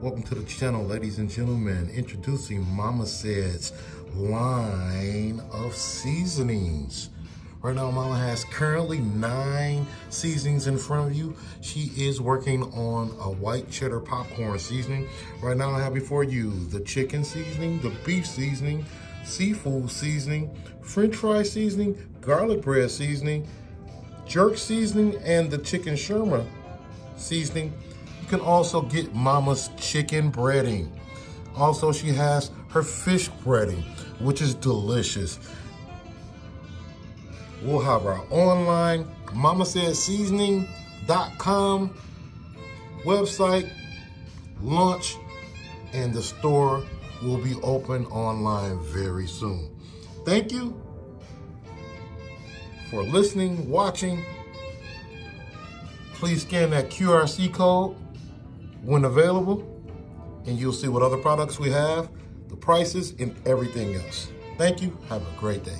Welcome to the channel, ladies and gentlemen. Introducing Mama Said's line of seasonings. Right now, Mama has currently nine seasonings in front of you. She is working on a white cheddar popcorn seasoning. Right now, I have before you the chicken seasoning, the beef seasoning, seafood seasoning, french fry seasoning, garlic bread seasoning, jerk seasoning, and the chicken shawarma seasoning. Can also get Mama's chicken breading. Also, she has her fish breading, which is delicious. We'll have our online Mama Said Seasoning.com website launch, and the store will be open online very soon. Thank you for listening, watching. Please scan that QRC code when available, and you'll see what other products we have, the prices, and everything else. Thank you. Have a great day.